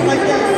like that.